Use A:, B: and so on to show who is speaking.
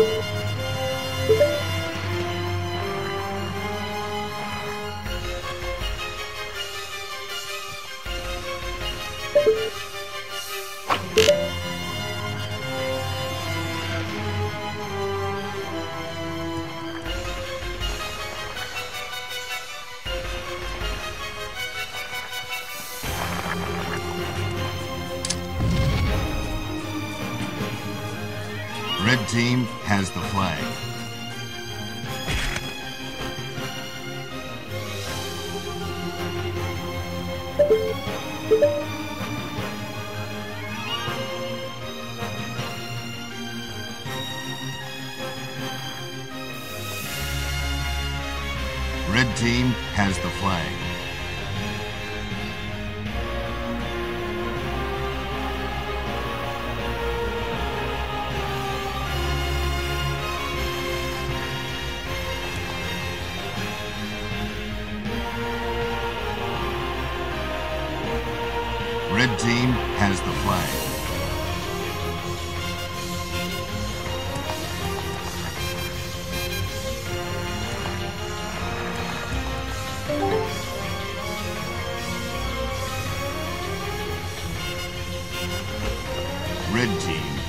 A: you Red team has the flag. Red team has the flag. red team has the flag. Red Team